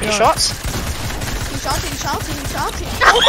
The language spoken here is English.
Any shots? He's shouting, shouting, shouting. Oh,